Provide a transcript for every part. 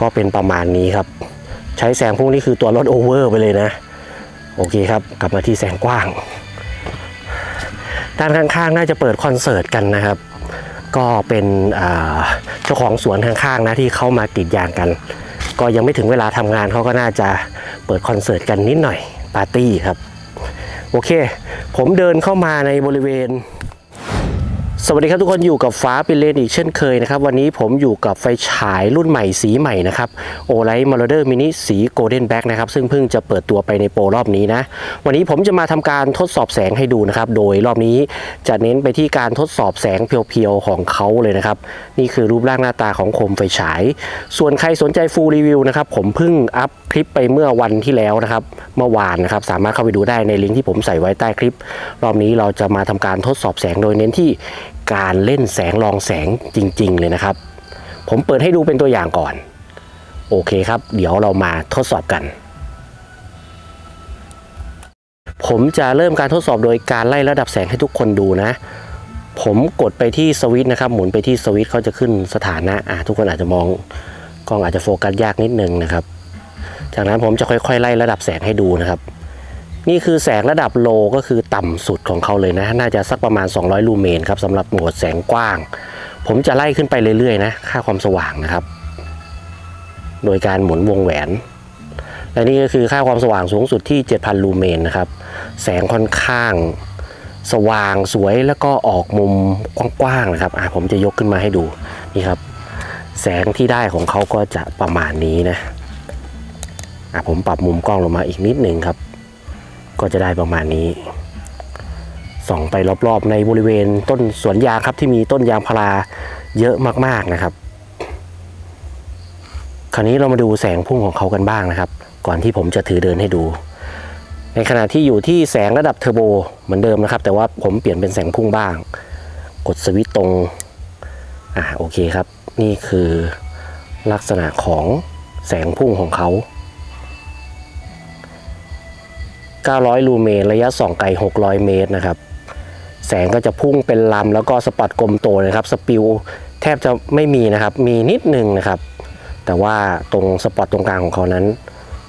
ก็เป็นประมาณนี้ครับ ใช้แสงพุ่งนี่คือตัวลดโอเวอร์ไปเลยนะ โอเคครับ กลับมาที่แสงกว้าง ด้านข้างๆ น่าจะเปิดคอนเสิร์ตกันนะครับ ก็เป็นเจ้าของสวนข้างๆนะที่เข้ามากรีดยางกัน ก็ยังไม่ถึงเวลาทำงานเขาก็น่าจะเปิดคอนเสิร์ตกันนิดหน่อยปาร์ตี้ครับ โอเค ผมเดินเข้ามาในบริเวณ สวัสดีครับทุกคนอยู่กับฟ้าเปิเลนอีกเช่นเคยนะครับ วันนี้ผมอยู่กับไฟฉายรุ่นใหม่สีใหม่นะครับOlight Marauder Mini สี golden black นะครับซึ่งเพิ่งจะเปิดตัวไปในโปรรอบนี้นะ วันนี้ผมจะมาทำการทดสอบแสงให้ดูนะครับ โดยรอบนี้จะเน้นไปที่การทดสอบแสงเพียวๆของเขาเลยนะครับ นี่คือรูปร่างหน้าตาของโคมไฟฉาย ส่วนใครสนใจ full review นะครับผมเพิ่ง up คลิปไปเมื่อวันที่แล้วนะครับเมื่อวานนะครับสามารถเข้าไปดูได้ในลิงก์ที่ผมใส่ไว้ใต้คลิป รอบนี้เราจะมาทำการทดสอบแสงโดยเน้นที่ การเล่นแสงรองแสงจริง ๆ เลยนะครับ ผมเปิดให้ดูเป็นตัวอย่างก่อน โอเคครับ เดี๋ยวเรามาทดสอบกัน ผมจะเริ่มการทดสอบโดยการไล่ระดับแสงให้ทุกคนดูนะ ผมกดไปที่สวิตช์นะครับ หมุนไปที่สวิตช์เขาจะขึ้นสถานะอะทุกคนอาจจะมองกล้องอาจจะโฟกัสยากนิดนึงนะครับ จากนั้นผมจะค่อยๆ ไล่ระดับแสงให้ดูนะครับ นี่คือแสงระดับโลก็คือต่ำสุดของเขาเลยนะ น่าจะสักประมาณ 200 ลูเมนครับสำหรับโหมดแสงกว้าง ผมจะไล่ขึ้นไปเรื่อยๆนะ ค่าความสว่างนะครับ โดยการหมุนวงแหวน และนี่ก็คือค่าความสว่างสูงสุดที่ 7,000 ลูเมนนะครับ แสงค่อนข้างสว่างสวยแล้วก็ออกมุมกว้างๆนะครับ อะผมจะยกขึ้นมาให้ดูนี่ครับ แสงที่ได้ของเขาก็จะประมาณนี้นะ อะผมปรับมุมกล้องลงมาอีกนิดหนึ่งครับ ก็จะได้ประมาณนี้ส่องไปรอบๆในบริเวณต้นสวนยางครับที่มีต้นยางพาราเยอะมากๆนะครับ คราวนี้เรามาดูแสงพุ่งของเขากันบ้างนะครับ ก่อนที่ผมจะถือเดินให้ดู ในขณะที่อยู่ที่แสงระดับเทอร์โบเหมือนเดิมนะครับ แต่ว่าผมเปลี่ยนเป็นแสงพุ่งบ้าง กดสวิตช์ตรงอ่าโอเคครับ นี่คือลักษณะของแสงพุ่งของเขา 900 ลูเมตรระยะส่องไกล 600 เมตรนะครับ แสงก็จะพุ่งเป็นลำแล้วก็สปอตกลมโตนะครับ สปิวแทบจะไม่มีนะครับ มีนิดนึงนะครับ แต่ว่าตรงสปอตตรงกลางของเขานั้น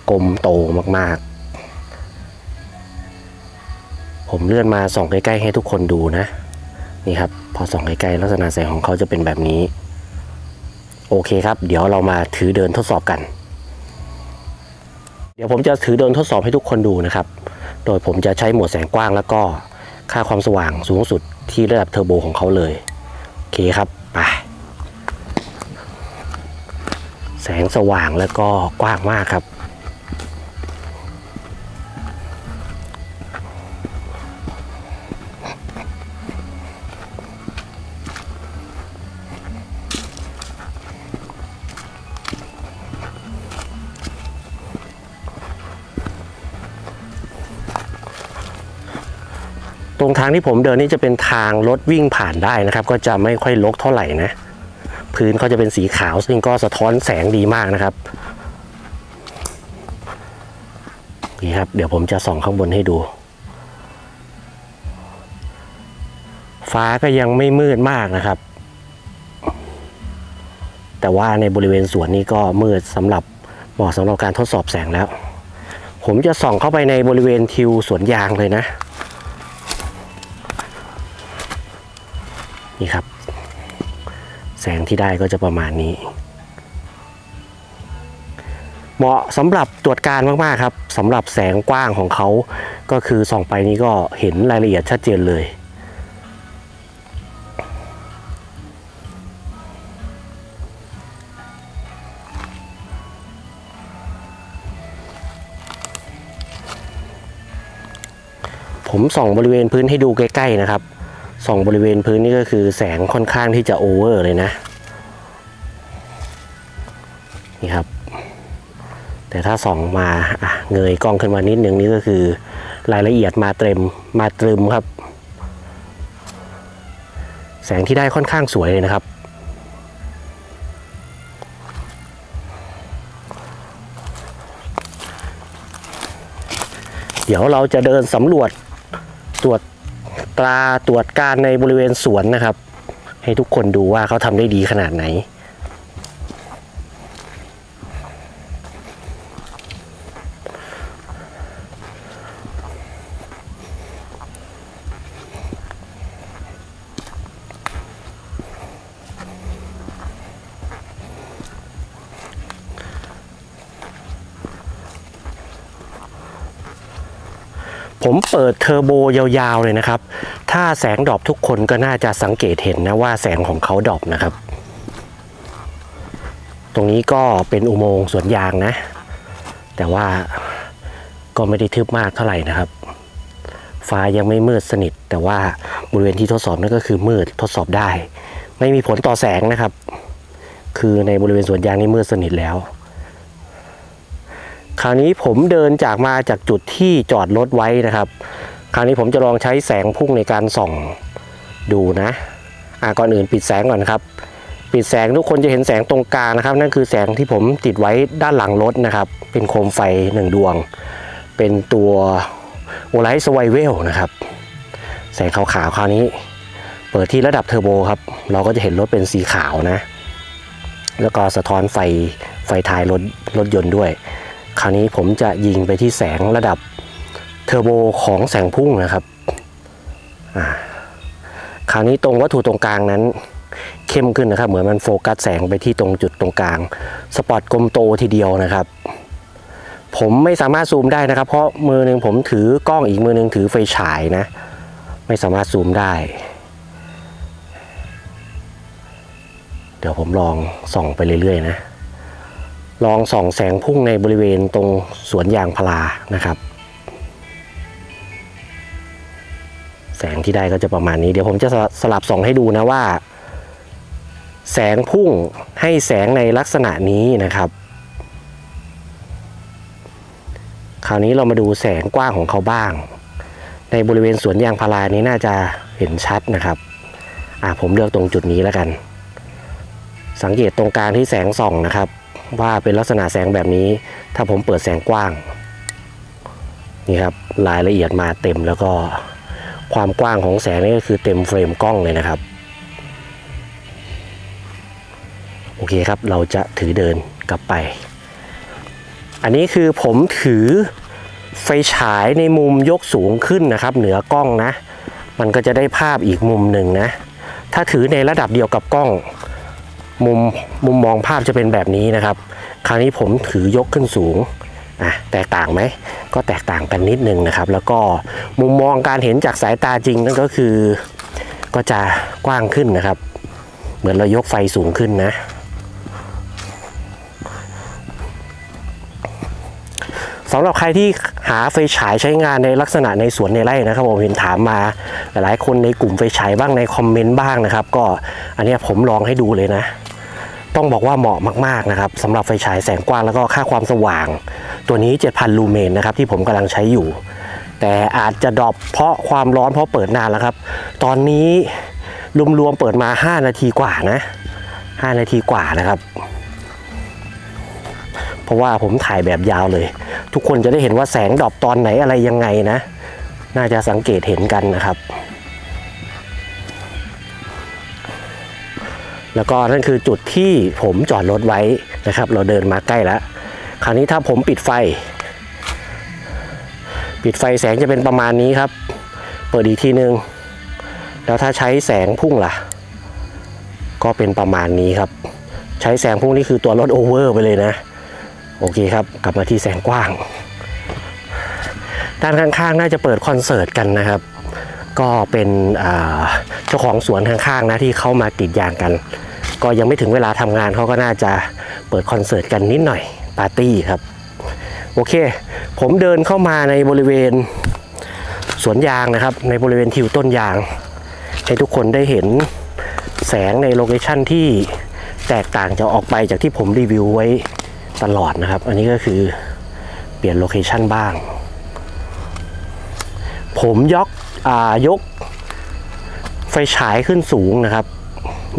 กลมโตมากๆ ผมเลื่อนมาส่องใกล้ๆให้ทุกคนดูนะ นี่ครับ พอส่องใกล้ๆลักษณะแสงของเขาจะเป็นแบบนี้ โอเคครับ เดี๋ยวเรามาถือเดินทดสอบกันเดี๋ยวผมจะถือเดินทดสอบให้ทุกคนดูนะครับ โดยผมจะใช้โหมดแสงกว้างแล้วก็ค่าความสว่างสูงสุดที่ระดับเทอร์โบของเขาเลย โอเคครับไปแสงสว่างแล้วก็กว้างมากครับ ตรงทางที่ผมเดินนี่จะเป็นทางรถวิ่งผ่านได้นะครับ ก็จะไม่ค่อยรกเท่าไหร่นะ พื้นเขาจะเป็นสีขาว ซึ่งก็สะท้อนแสงดีมากนะครับนี่ครับ เดี๋ยวผมจะส่องข้างบนให้ดู ฟ้าก็ยังไม่มืดมากนะครับ แต่ว่าในบริเวณสวนนี้ก็มืดสำหรับเหมาะสำหรับการทดสอบแสงแล้ว ผมจะส่องเข้าไปในบริเวณทิวสวนยางเลยนะ นี่ครับ แสงที่ได้ก็จะประมาณนี้ เหมาะสำหรับตรวจการมากๆครับสำหรับแสงกว้างของเขาก็คือส่องไปนี้ก็เห็นรายละเอียดชัดเจนเลยผมส่องบริเวณพื้นให้ดูใกล้ ๆ นะครับ ส่องบริเวณพื้นนี่ก็คือแสงค่อนข้างที่จะโอเวอร์เลยนะ นี่ครับ แต่ถ้าส่องมาเงยกล้องขึ้นมานิดนึงนี่ก็คือรายละเอียดมาเต็มมาตรึมครับ แสงที่ได้ค่อนข้างสวยเลยนะครับเดี๋ยวเราจะเดินสำรวจตรวจ ตราตรวจการในบริเวณสวนนะครับ ให้ทุกคนดูว่าเขาทำได้ดีขนาดไหน ผมเปิดเทอร์โบยาวๆเลยนะครับ ถ้าแสง drop ทุกคนก็น่าจะสังเกตเห็นนะว่าแสงของเขา drop นะครับ ตรงนี้ก็เป็นอุโมงค์สวนยางนะ แต่ว่าก็ไม่ได้ทึบมากเท่าไหร่นะครับ ฟ้ายังไม่มืดสนิท แต่ว่าบริเวณที่ทดสอบนั่นก็คือมืดทดสอบได้ ไม่มีผลต่อแสงนะครับ คือในบริเวณสวนยางนี่มืดสนิทแล้ว คราวนี้ผมเดินจากมาจากจุดที่จอดรถไว้นะครับ คราวนี้ผมจะลองใช้แสงพุ่งในการส่องดูนะอะก่อนอื่นปิดแสงก่อนครับ ปิดแสงทุกคนจะเห็นแสงตรงกลางนะครับ นั่นคือแสงที่ผมติดไว้ด้านหลังรถนะครับ เป็นโคมไฟหนึ่งดวง เป็นตัว Olight Swivel นะครับ แสงขาวๆคราวนี้ เปิดที่ระดับเทอร์โบครับ เราก็จะเห็นรถเป็นสีขาวนะ แล้วก็สะท้อนไฟไฟท้ายรถรถยนต์ด้วย คราวนี้ผมจะยิงไปที่แสงระดับเทอร์โบของแสงพุ่งนะครับ คราวนี้ตรงวัตถุตรงกลางนั้น เข้มขึ้นนะครับ เหมือนมันโฟกัสแสงไปที่ตรงจุดตรงกลาง สปอตกลมโตทีเดียวนะครับ ผมไม่สามารถซูมได้นะครับ เพราะมือหนึ่งผมถือกล้องอีกมือหนึ่งถือไฟฉายนะ ไม่สามารถซูมได้ เดี๋ยวผมลองส่องไปเรื่อยๆนะ ลองส่องแสงพุ่งในบริเวณตรงสวนยางพารานะครับ แสงที่ได้ก็จะประมาณนี้ เดี๋ยวผมจะสลับส่องให้ดูนะว่า แสงพุ่งให้แสงในลักษณะนี้นะครับ คราวนี้เรามาดูแสงกว้างของเขาบ้าง ในบริเวณสวนยางพารานี้น่าจะเห็นชัดนะครับอ่าผมเลือกตรงจุดนี้แล้วกัน สังเกตตรงกลางที่แสงส่องนะครับ ว่าเป็นลักษณะแสงแบบนี้ ถ้าผมเปิดแสงกว้างนี่ครับรายละเอียดมาเต็มแล้วก็ความกว้างของแสงนี่ก็คือเต็มเฟรมกล้องเลยนะครับ โอเคครับเราจะถือเดินกลับไป อันนี้คือผมถือไฟฉายในมุมยกสูงขึ้นนะครับ เหนือกล้องนะ มันก็จะได้ภาพอีกมุมหนึ่งนะ ถ้าถือในระดับเดียวกับกล้อง มุมมุมมองภาพจะเป็นแบบนี้นะครับ คราวนี้ผมถือยกขึ้นสูงอะแตกต่างไหมก็แตกต่างกันนิดนึงนะครับ แล้วก็มุมมองการเห็นจากสายตาจริงนั่นก็คือ ก็จะกว้างขึ้นนะครับ เหมือนเรายกไฟสูงขึ้นนะ สำหรับใครที่หาไฟฉายใช้งานในลักษณะในสวนในไร่นะครับผมเห็นถามมาหลายคนในกลุ่มไฟฉายบ้างในคอมเมนต์บ้างนะครับ ก็อันนี้ผมลองให้ดูเลยนะ ต้องบอกว่าเหมาะมากๆนะครับสำหรับไฟฉายแสงกว้างแล้วก็ค่าความสว่าง ตัวนี้ 7,000 ลูเมนนะครับที่ผมกำลังใช้อยู่ แต่อาจจะ drop เพราะความร้อนเพราะเปิดนานแล้วครับ ตอนนี้รวมๆเปิดมา 5 นาทีกว่านะ 5 นาทีกว่านะครับ เพราะว่าผมถ่ายแบบยาวเลย ทุกคนจะได้เห็นว่าแสงดรอปตอนไหนอะไรยังไงนะ น่าจะสังเกตเห็นกันนะครับ แล้วก็นั่นคือจุดที่ผมจอดรถไว้นะครับ เราเดินมาใกล้แล้ว คราวนี้ถ้าผมปิดไฟ ปิดไฟแสงจะเป็นประมาณนี้ครับ เปิดอีกทีนึง แล้วถ้าใช้แสงพุ่งล่ะ ก็เป็นประมาณนี้ครับ ใช้แสงพุ่งนี่คือตัวลดโอเวอร์ไปเลยนะ โอเคครับ กลับมาที่แสงกว้าง ด้านข้างๆ น่าจะเปิดคอนเสิร์ตกันนะครับก็เป็นเจ้าของสวนข้างๆนะที่เข้ามากรีดยางกัน ก็ยังไม่ถึงเวลาทำงานเขาก็น่าจะเปิดคอนเสิร์ตกันนิดหน่อยปาร์ตี้ครับ โอเค ผมเดินเข้ามาในบริเวณสวนยางนะครับ ในบริเวณทิวต้นยาง ให้ทุกคนได้เห็นแสงในโลเคชั่นที่แตกต่างจากออกไปจากที่ผมรีวิวไว้ตลอดนะครับ อันนี้ก็คือเปลี่ยนโลเคชันบ้าง ผมยกอ่ายกไฟฉายขึ้นสูงนะครับ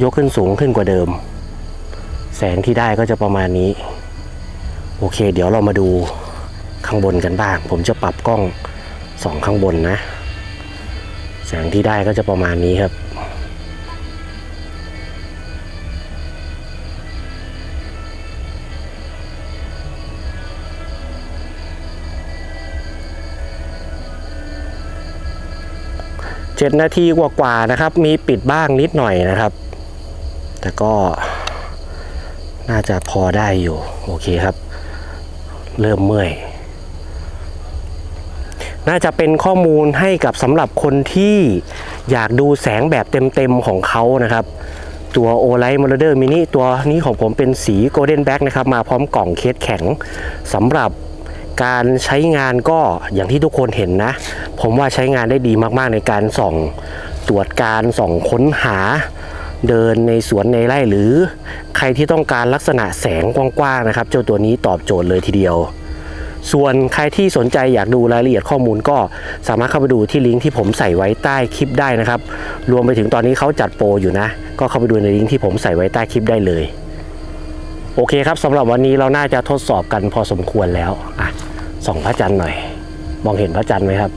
ยกขึ้นสูงขึ้นกว่าเดิม แสงที่ได้ก็จะประมาณนี้ โอเค เดี๋ยวเรามาดูข้างบนกันบ้าง ผมจะปรับกล้องสองข้างบนนะ แสงที่ได้ก็จะประมาณนี้ครับเจ็ดนาทีกว่าๆนะครับ มีปิดบ้างนิดหน่อยนะครับ แต่ก็น่าจะพอได้อยู่ โอเคครับ เริ่มเมื่อย น่าจะเป็นข้อมูลให้กับสำหรับคนที่อยากดูแสงแบบเต็มๆของเขานะครับ ตัว o l i g h t Monitor Mini ตัวนี้ของผมเป็นสี Golden Back นะครับ มาพร้อมกล่องเคสแข็งสำหรับการใช้งานก็อย่างที่ทุกคนเห็นนะ ผมว่าใช้งานได้ดีมากๆในการส่องตรวจการส่องค้นหา เดินในสวนในไร่หรือใครที่ต้องการลักษณะแสงกว้างๆนะครับ เจ้าตัวนี้ตอบโจทย์เลยทีเดียว ส่วนใครที่สนใจอยากดูรายละเอียดข้อมูลก็สามารถเข้าไปดูที่ลิงก์ที่ผมใส่ไว้ใต้คลิปได้นะครับ รวมไปถึงตอนนี้เขาจัดโปรอยู่นะ ก็เข้าไปดูในลิงก์ที่ผมใส่ไว้ใต้คลิปได้เลย โอเคครับสำหรับวันนี้เราน่าจะทดสอบกันพอสมควรแล้วอะส่องพระจันทร์หน่อย มองเห็นพระจันทร์ไหมครับ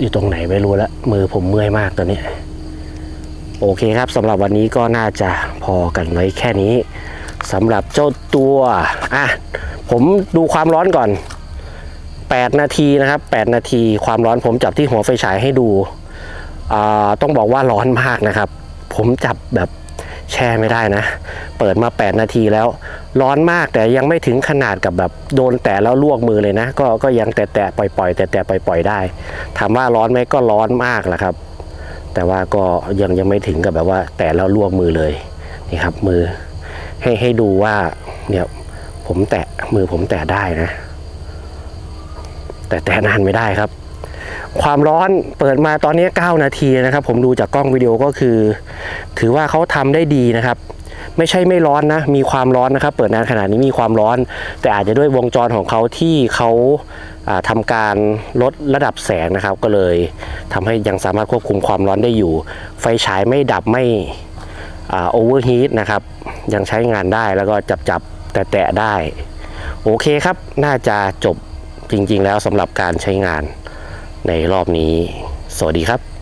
อยู่ตรงไหนไม่รู้แล้วมือผมเมื่อยมากตอนนี้ โอเคครับสำหรับวันนี้ก็น่าจะพอกันไว้แค่นี้สำหรับเจ้าตัวอะผมดูความร้อนก่อน 8 นาทีนะครับ 8 นาทีความร้อนผมจับที่หัวไฟฉายให้ดูต้องบอกว่าร้อนมากนะครับ ผมจับแบบแช่ไม่ได้นะ เปิดมา 8 นาทีแล้ว ร้อนมากแต่ยังไม่ถึงขนาดกับแบบโดนแตะแล้วลวกมือเลยนะ ก็ก็ยังแตะแตะปล่อยปล่อยๆแตะแตะปล่อยปล่อยๆได้ถามว่าร้อนไหมก็ร้อนมากแหละครับ แต่ว่าก็ยังยังไม่ถึงกับแบบว่า แตะแล้วลวกมือเลยนี่ครับมือให้ให้ดูว่าเนี่ยผมแตะมือผมแตะได้นะ แต่แตะนานไม่ได้ครับ ความร้อนเปิดมาตอนนี้ 9 นาทีนะครับ ผมดูจากกล้องวิดีโอก็คือ ถือว่าเขาทำได้ดีนะครับ ไม่ใช่ไม่ร้อนนะ มีความร้อนนะครับ เปิดนานขนาดนี้มีความร้อน แต่อาจจะด้วยวงจรของเขาที่เขาทำการลดระดับแสงนะครับ ก็เลยทำให้ยังสามารถควบคุมความร้อนได้อยู่ ไฟฉายไม่ดับไม่ overheat นะครับ ยังใช้งานได้แล้วก็จับจับแตะแตะได้ โอเคครับ น่าจะจบจริงๆแล้วสำหรับการใช้งานในรอบนี้ สวัสดีครับ